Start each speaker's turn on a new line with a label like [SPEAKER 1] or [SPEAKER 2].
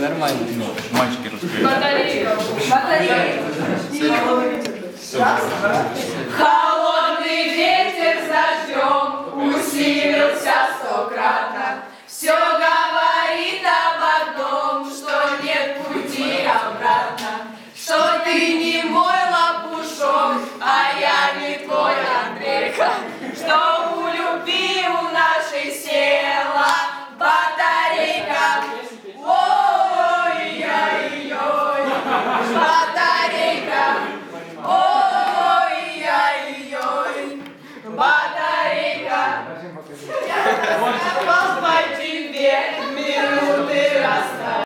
[SPEAKER 1] Нормально.
[SPEAKER 2] Мальчики
[SPEAKER 3] рассказывают. Батарея. Батарея. Ты не мой лопушок, а я не твой Андрейка. Что у любви у нашей села батарейка. Ой-ой-ой, батарейка. Ой-ой-ой, батарейка.